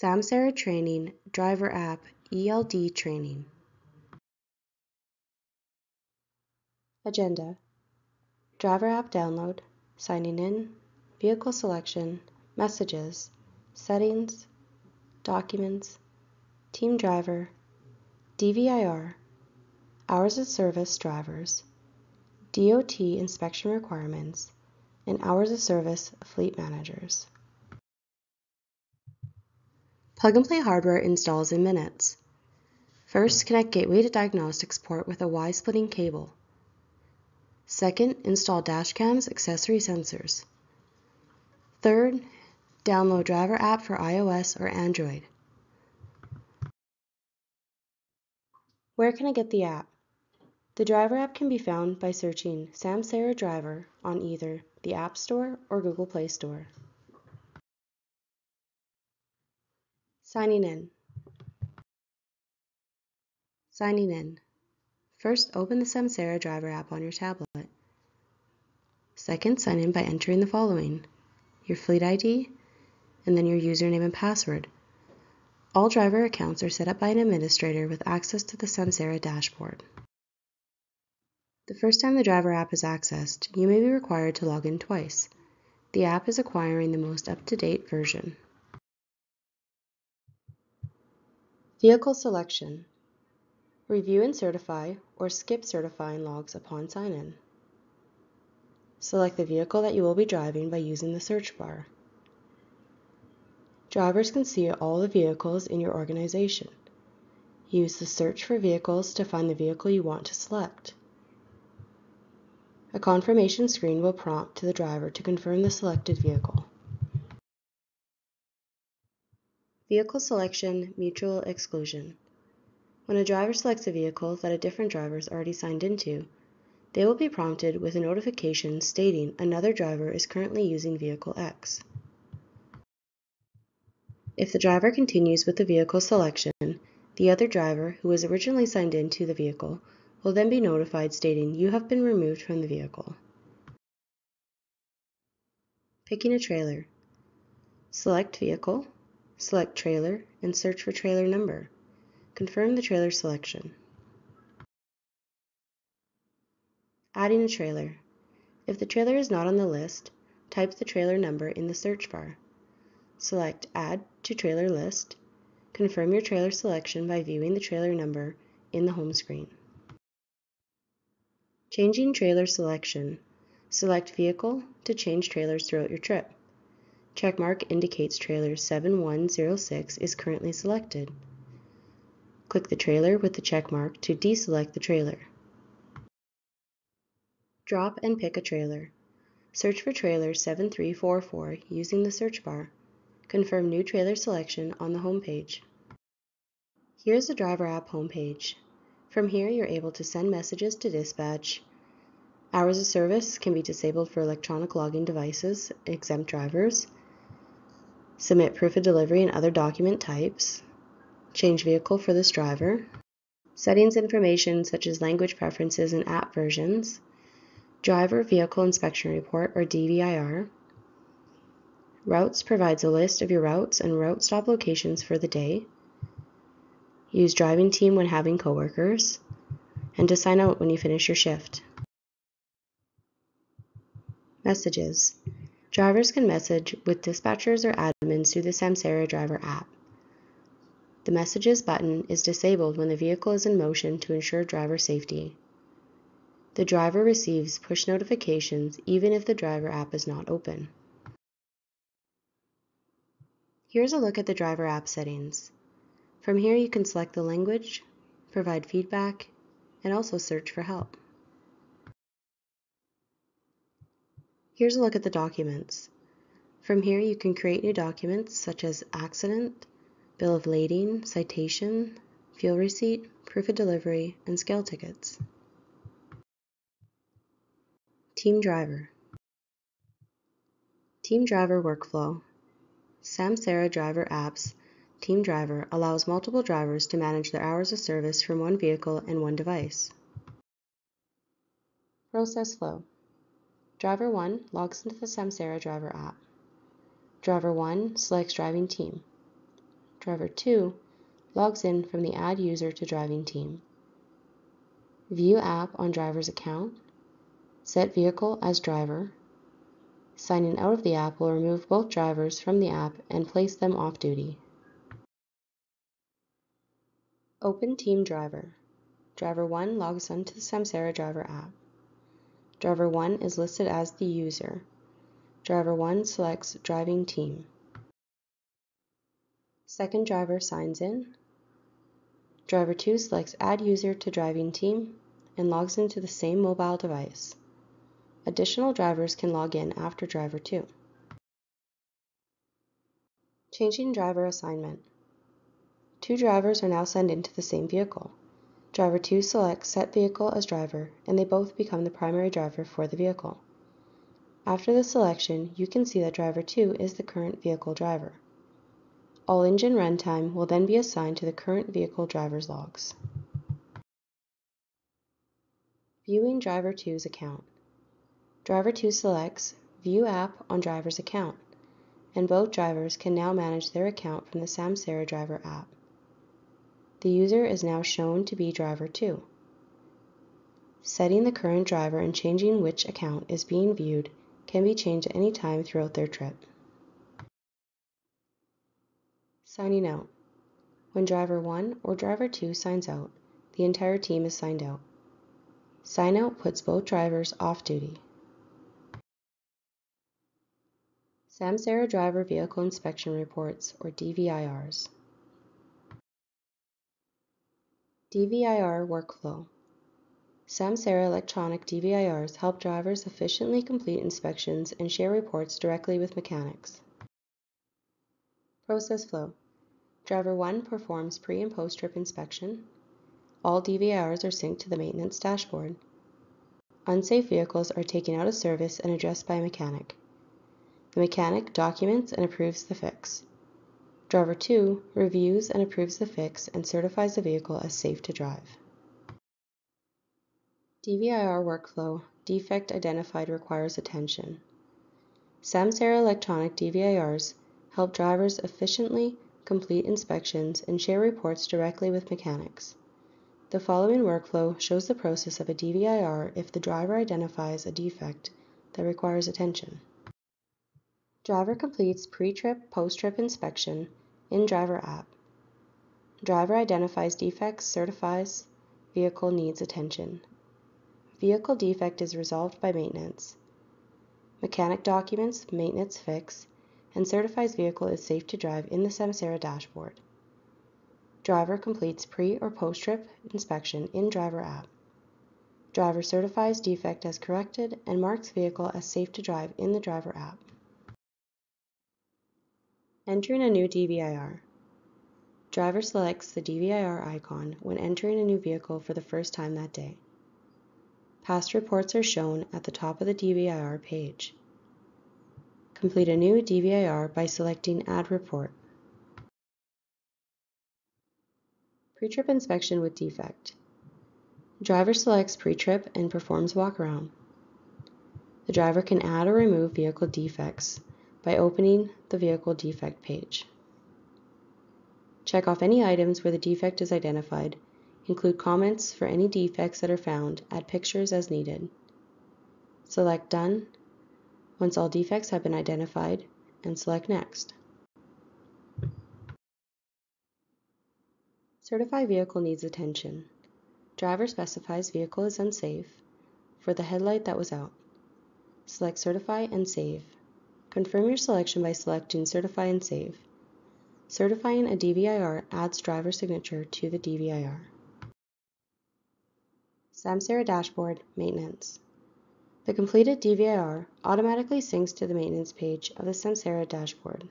Samsara Training Driver App ELD Training. Agenda Driver App Download, Signing In, Vehicle Selection, Messages, Settings, Documents, Team Driver, DVIR, Hours of Service Drivers, DOT Inspection Requirements, and Hours of Service Fleet Managers. Plug-and-play hardware installs in minutes. First, connect Gateway to Diagnostics port with a Y-splitting cable. Second, install dashcams accessory sensors. Third, download driver app for iOS or Android. Where can I get the app? The driver app can be found by searching Samsara Driver on either the App Store or Google Play Store. Signing in. Signing in. First, open the Samsara Driver app on your tablet. Second, sign in by entering the following your fleet ID, and then your username and password. All driver accounts are set up by an administrator with access to the Samsara dashboard. The first time the driver app is accessed, you may be required to log in twice. The app is acquiring the most up-to-date version. Vehicle selection. Review and certify or skip certifying logs upon sign-in. Select the vehicle that you will be driving by using the search bar. Drivers can see all the vehicles in your organization. Use the search for vehicles to find the vehicle you want to select. A confirmation screen will prompt to the driver to confirm the selected vehicle. Vehicle selection, mutual exclusion. When a driver selects a vehicle that a different driver is already signed into, they will be prompted with a notification stating another driver is currently using vehicle X. If the driver continues with the vehicle selection, the other driver, who was originally signed into the vehicle, will then be notified stating you have been removed from the vehicle. Picking a trailer. Select Vehicle, Select Trailer and search for trailer number. Confirm the trailer selection. Adding a trailer. If the trailer is not on the list, type the trailer number in the search bar. Select Add to Trailer List. Confirm your trailer selection by viewing the trailer number in the home screen. Changing trailer selection. Select Vehicle to change trailers throughout your trip. Checkmark indicates trailer 7106 is currently selected. Click the trailer with the checkmark to deselect the trailer. Drop and pick a trailer. Search for trailer 7344 using the search bar. Confirm new trailer selection on the home page. Here's the driver app homepage. From here, you're able to send messages to dispatch. Hours of service can be disabled for electronic logging devices, exempt drivers, submit proof of delivery and other document types, change vehicle for this driver, settings information such as language preferences and app versions, driver vehicle inspection report or DVIR, routes provides a list of your routes and route stop locations for the day, use driving team when having coworkers, and to sign out when you finish your shift. Messages. Drivers can message with dispatchers or admins through the Samsara Driver app. The Messages button is disabled when the vehicle is in motion to ensure driver safety. The driver receives push notifications even if the driver app is not open. Here's a look at the driver app settings. From here you can select the language, provide feedback, and also search for help. Here's a look at the documents. From here you can create new documents such as accident, bill of lading, citation, fuel receipt, proof of delivery, and scale tickets. Team Driver Team Driver Workflow Samsara Driver Apps Team Driver allows multiple drivers to manage their hours of service from one vehicle and one device. Process Flow Driver 1 logs into the Samsara Driver app. Driver 1 selects Driving Team. driver 2 logs in from the Add User to Driving Team. View app on driver's account, set vehicle as driver. Signing out of the app will remove both drivers from the app and place them off duty. Open Team Driver. Driver 1 logs onto the Samsara Driver app. Driver 1 is listed as the user. Driver 1 selects Driving Team. Second driver signs in. Driver 2 selects Add User to Driving Team and logs into the same mobile device. Additional drivers can log in after Driver 2. Changing driver assignment. Two drivers are now signed into the same vehicle. Driver 2 selects Set Vehicle as driver and they both become the primary driver for the vehicle. After the selection, you can see that driver 2 is the current vehicle driver. All engine runtime will then be assigned to the current vehicle driver's logs. Viewing Driver 2's account. Driver 2 selects View App on driver's account, and both drivers can now manage their account from the Samsara Driver app. The user is now shown to be driver 2. Setting the current driver and changing which account is being viewed can be changed at any time throughout their trip. Signing out. When driver 1 or driver 2 signs out, the entire team is signed out. Sign out puts both drivers off duty. Samsara Driver Vehicle Inspection Reports, or DVIRs. DVIR Workflow Samsara electronic DVIRs help drivers efficiently complete inspections and share reports directly with mechanics. Process flow. Driver 1 performs pre and post trip inspection. All DVIRs are synced to the maintenance dashboard. Unsafe vehicles are taken out of service and addressed by a mechanic. The mechanic documents and approves the fix. Driver 2 reviews and approves the fix and certifies the vehicle as safe to drive. DVIR workflow defect identified requires attention. Samsara electronic DVIRs help drivers efficiently complete inspections and share reports directly with mechanics. The following workflow shows the process of a DVIR if the driver identifies a defect that requires attention. Driver completes pre-trip, post-trip inspection in Driver app. Driver identifies defects, certifies vehicle needs attention. Vehicle defect is resolved by maintenance. Mechanic documents maintenance fix and certifies vehicle is safe to drive in the Samsara dashboard. Driver completes pre or post-trip inspection in Driver app. Driver certifies defect as corrected and marks vehicle as safe to drive in the Driver app. Entering a new DVIR. Driver selects the DVIR icon when entering a new vehicle for the first time that day. Past reports are shown at the top of the DVIR page. Complete a new DVIR by selecting Add Report. Pre-trip inspection with defect. Driver selects pre-trip and performs walk around. The driver can add or remove vehicle defects by opening the vehicle defect page. Check off any items where the defect is identified. Include comments for any defects that are found. Add pictures as needed. Select Done once all defects have been identified and select Next. Certify vehicle needs attention. Driver specifies vehicle is unsafe for the headlight that was out. Select Certify and Save. Confirm your selection by selecting Certify and Save. Certifying a DVIR adds driver signature to the DVIR. Samsara Dashboard Maintenance. The completed DVIR automatically syncs to the maintenance page of the Samsara dashboard.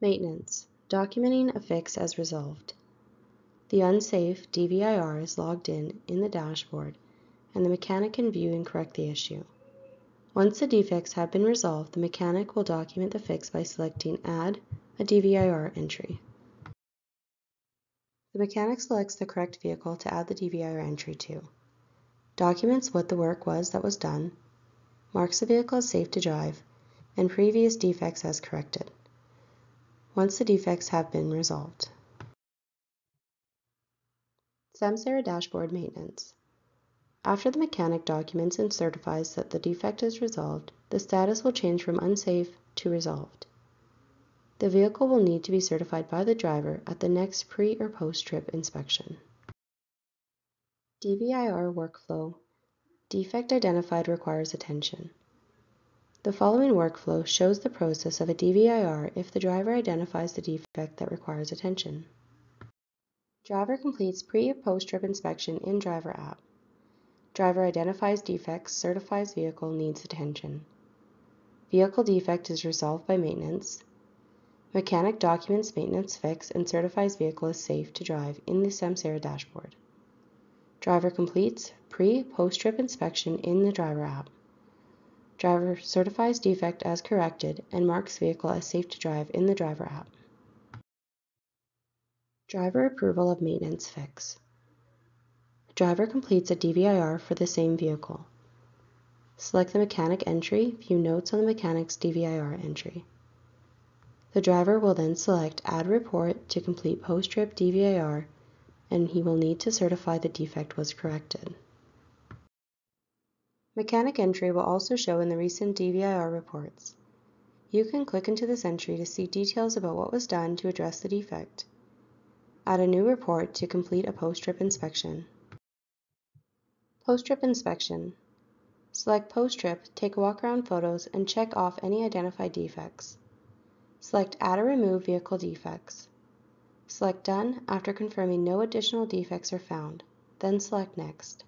Maintenance. Documenting a fix as resolved. The unsafe DVIR is logged in in the dashboard and the mechanic can view and correct the issue. Once the defects have been resolved, the mechanic will document the fix by selecting Add a DVIR entry. The mechanic selects the correct vehicle to add the DVIR entry to, documents what the work was that was done, marks the vehicle as safe to drive, and previous defects as corrected. once the defects have been resolved. Samsara Dashboard Maintenance After the mechanic documents and certifies that the defect is resolved, the status will change from unsafe to resolved. The vehicle will need to be certified by the driver at the next pre or post trip inspection. DVIR workflow Defect identified requires attention. The following workflow shows the process of a DVIR if the driver identifies the defect that requires attention. Driver completes pre or post trip inspection in Driver app. Driver identifies defects, certifies vehicle needs attention. Vehicle defect is resolved by maintenance. Mechanic documents maintenance fix and certifies vehicle is safe to drive in the Samsara dashboard. Driver completes pre-post-trip inspection in the driver app. Driver certifies defect as corrected and marks vehicle as safe to drive in the driver app. Driver approval of maintenance fix. Driver completes a DVIR for the same vehicle. Select the mechanic entry, view notes on the mechanic's DVIR entry. The driver will then select Add Report to complete post-trip DVIR and he will need to certify the defect was corrected. Mechanic entry will also show in the recent DVIR reports. You can click into this entry to see details about what was done to address the defect. Add a new report to complete a post-trip inspection. Post-trip inspection. Select post-trip, take walk-around photos, and check off any identified defects. Select Add or Remove Vehicle Defects. Select Done after confirming no additional defects are found, then select Next.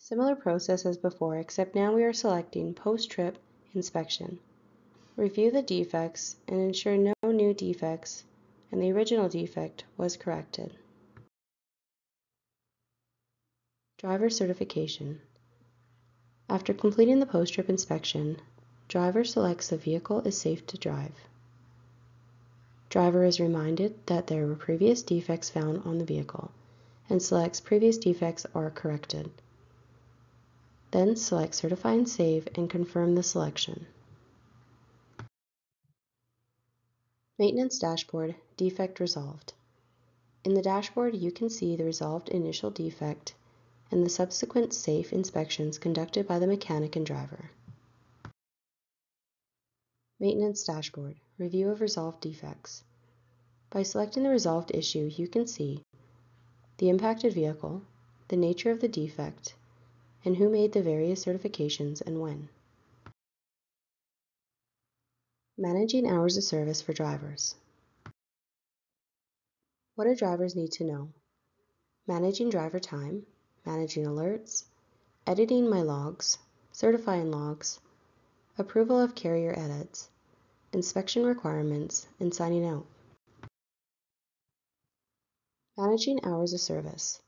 Similar process as before, except now we are selecting Post-Trip Inspection. Review the defects and ensure no new defects and the original defect was corrected. Driver Certification After completing the post-trip inspection, driver selects the vehicle is safe to drive. Driver is reminded that there were previous defects found on the vehicle and selects previous defects are corrected. Then select Certify and Save and confirm the selection. Maintenance Dashboard Defect Resolved. In the dashboard, you can see the resolved initial defect and the subsequent safe inspections conducted by the mechanic and driver. Maintenance Dashboard Review of Resolved Defects. By selecting the resolved issue, you can see the impacted vehicle, the nature of the defect, and who made the various certifications and when. Managing hours of service for drivers. What do drivers need to know? Managing driver time, managing alerts, editing my logs, certifying logs, approval of carrier edits, inspection requirements, and signing out. Managing hours of service.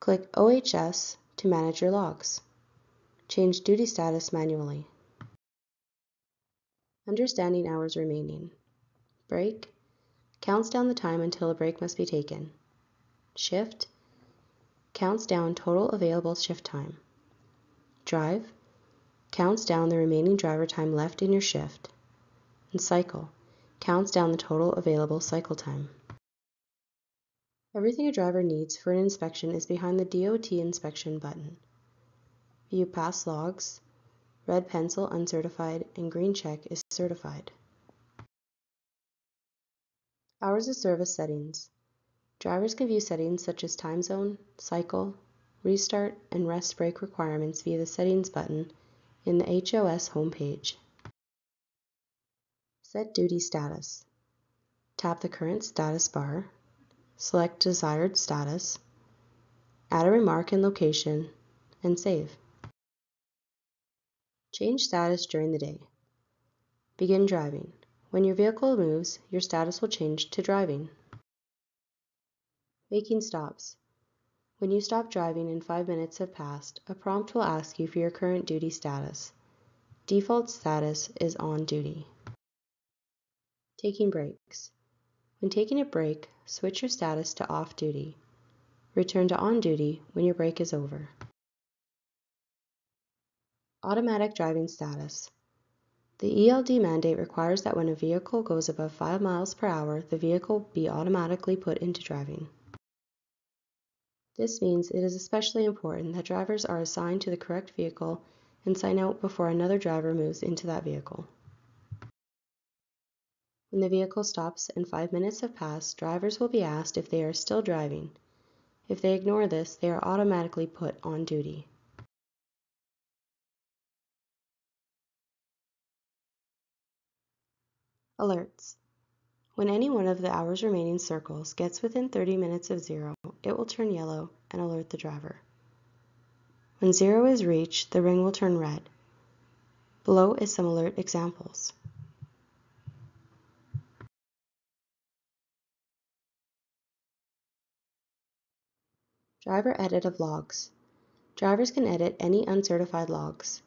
Click OHS to manage your logs. Change duty status manually. Understanding hours remaining. Break. Counts down the time until a break must be taken. Shift. Counts down total available shift time. Drive counts down the remaining driver time left in your shift, and cycle counts down the total available cycle time. Everything a driver needs for an inspection is behind the DOT inspection button. View past logs, red pencil uncertified, and green check is certified. Hours of service settings. Drivers can view settings such as time zone, cycle, restart, and rest break requirements via the settings button in the HOS homepage. Set duty status. Tap the current status bar, select desired status, add a remark and location, and save. Change status during the day. Begin driving. When your vehicle moves, your status will change to driving. Making stops. When you stop driving and five minutes have passed, a prompt will ask you for your current duty status. Default status is on duty. Taking breaks. When taking a break, switch your status to off duty. Return to on duty when your break is over. Automatic driving status. The ELD mandate requires that when a vehicle goes above 5 miles per hour, the vehicle be automatically put into driving. This means it is especially important that drivers are assigned to the correct vehicle and sign out before another driver moves into that vehicle. When the vehicle stops and 5 minutes have passed, drivers will be asked if they are still driving. If they ignore this, they are automatically put on duty. Alerts. When any one of the hour's remaining circles gets within 30 minutes of zero, it will turn yellow and alert the driver. When zero is reached, the ring will turn red. Below is some alert examples. Driver edit of logs. Drivers can edit any uncertified logs.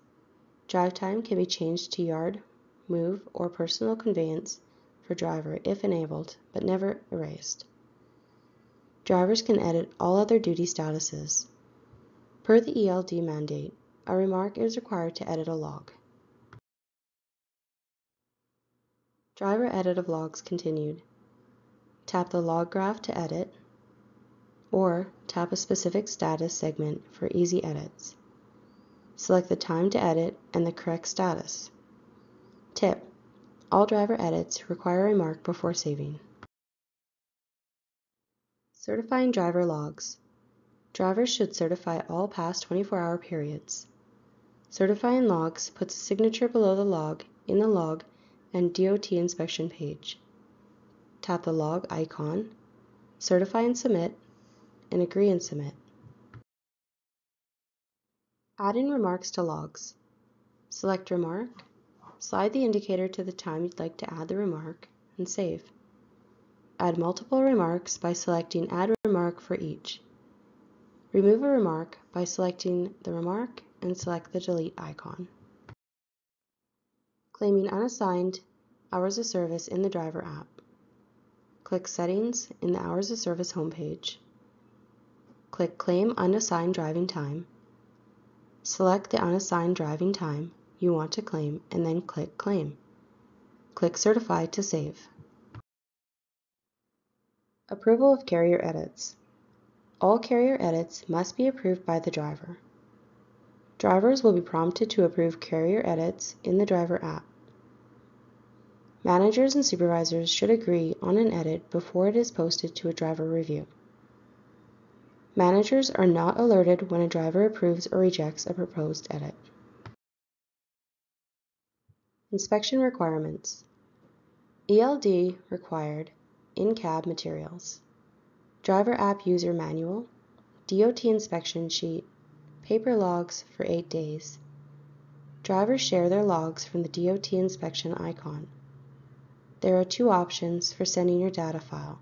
Drive time can be changed to yard, move, or personal conveyance for driver if enabled, but never erased. Drivers can edit all other duty statuses. Per the ELD mandate, a remark is required to edit a log. Driver edit of logs continued. Tap the log graph to edit, or tap a specific status segment for easy edits. Select the time to edit and the correct status. Tip: All driver edits require a mark before saving. Certifying driver logs. Drivers should certify all past 24-hour periods. Certifying logs puts a signature below the log, in the log, and DOT inspection page. Tap the log icon, certify and submit, and agree and submit. Add in remarks to logs. Select remark, Slide the indicator to the time you'd like to add the remark, and save. Add multiple remarks by selecting Add Remark for each. Remove a remark by selecting the remark and select the Delete icon. Claiming unassigned hours of service in the driver app. Click Settings in the Hours of Service homepage. Click Claim Unassigned Driving Time. Select the unassigned driving time you want to claim and then click Claim. Click Certify to save. Approval of carrier edits. All carrier edits must be approved by the driver. Drivers will be prompted to approve carrier edits in the driver app. Managers and supervisors should agree on an edit before it is posted to a driver review. Managers are not alerted when a driver approves or rejects a proposed edit. Inspection requirements. ELD required in-cab materials. Driver app user manual, DOT inspection sheet, paper logs for 8 days. Drivers share their logs from the DOT inspection icon. There are two options for sending your data file,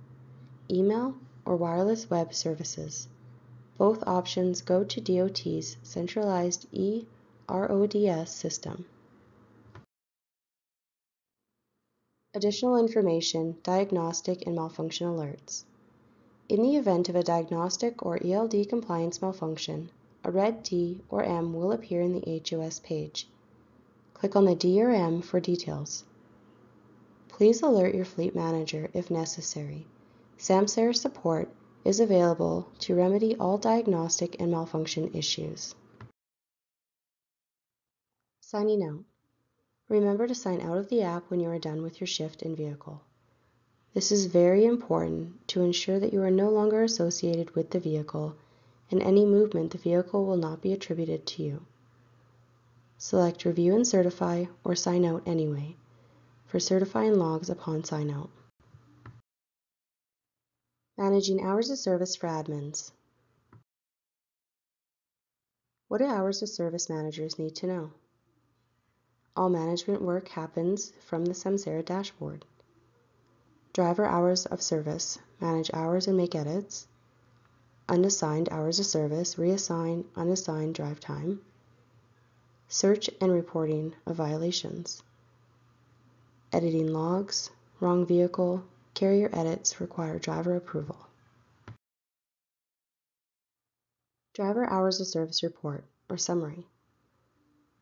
email or wireless web services. Both options go to DOT's centralized eRODS system. Additional information, diagnostic and malfunction alerts. In the event of a diagnostic or ELD compliance malfunction, a red D or M will appear in the HOS page. Click on the D or M for details. Please alert your fleet manager if necessary. Samsara support is available to remedy all diagnostic and malfunction issues. Signing out. Remember to sign out of the app when you are done with your shift in vehicle. This is very important to ensure that you are no longer associated with the vehicle and any movement the vehicle will not be attributed to you. Select Review and Certify or Sign Out anyway for certifying logs upon sign out. Managing hours of service for admins. What do hours of service managers need to know? All management work happens from the Samsara dashboard. Driver hours of service, manage hours and make edits. Unassigned hours of service, reassign unassigned drive time. Search and reporting of violations. Editing logs, wrong vehicle, carrier edits require driver approval. Driver Hours of Service Report, or Summary.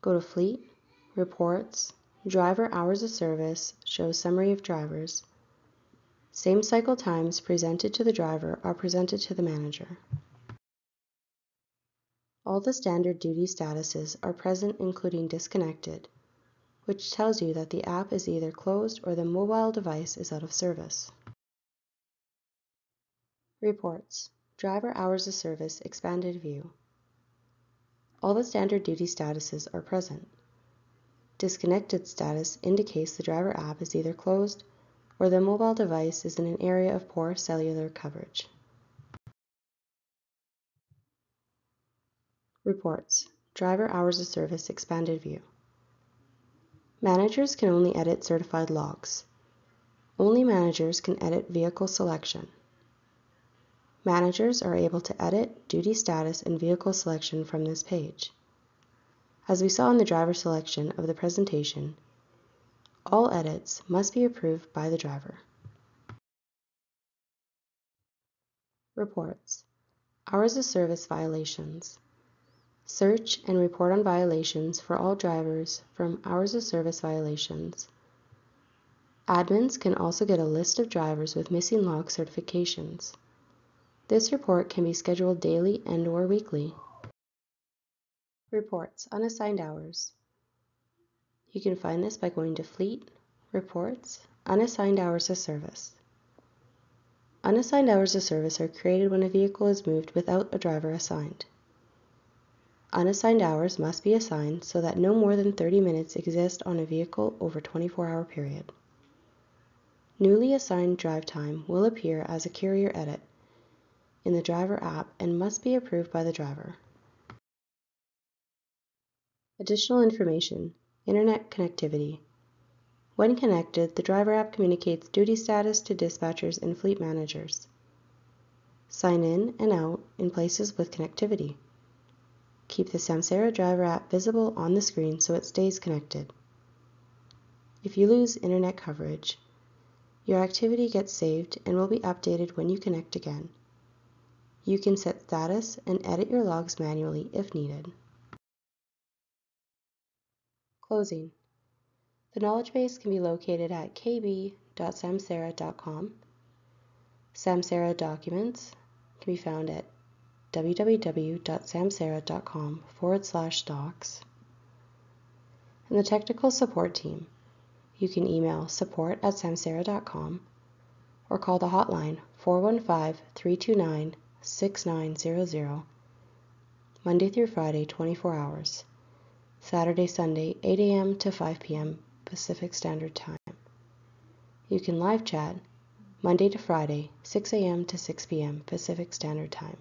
Go to Fleet, Reports, Driver hours of service shows summary of drivers. Same cycle times presented to the driver are presented to the manager. All the standard duty statuses are present including disconnected, which tells you that the app is either closed or the mobile device is out of service. Reports. Driver hours of service expanded view. All the standard duty statuses are present. Disconnected status indicates the driver app is either closed or the mobile device is in an area of poor cellular coverage. Reports. Driver hours of service expanded view. Managers can only edit certified logs. Only managers can edit vehicle selection. Managers are able to edit duty status and vehicle selection from this page. As we saw in the driver selection of the presentation, all edits must be approved by the driver. Reports. Hours of service violations. Search and report on violations for all drivers from hours of service violations. Admins can also get a list of drivers with missing log certifications. This report can be scheduled daily and or weekly. Reports, unassigned hours. You can find this by going to Fleet, Reports, Unassigned Hours of Service. Unassigned hours of service are created when a vehicle is moved without a driver assigned. Unassigned hours must be assigned so that no more than 30 minutes exist on a vehicle over 24-hour period. Newly assigned drive time will appear as a carrier edit in the driver app and must be approved by the driver. Additional information, Internet connectivity. When connected, the driver app communicates duty status to dispatchers and fleet managers. Sign in and out in places with connectivity. Keep the Samsara driver app visible on the screen so it stays connected. If you lose internet coverage, your activity gets saved and will be updated when you connect again. You can set status and edit your logs manually if needed. Closing. The knowledge base can be located at kb.samsara.com. Samsara documents can be found at www.samsara.com forward slash docs. And the technical support team, you can email support at samsara.com or call the hotline 415 329 6900, Monday through Friday, 24 hours, Saturday, Sunday, 8 a.m. to 5 p.m. Pacific Standard Time. You can live chat Monday to Friday, 6 a.m. to 6 p.m. Pacific Standard Time.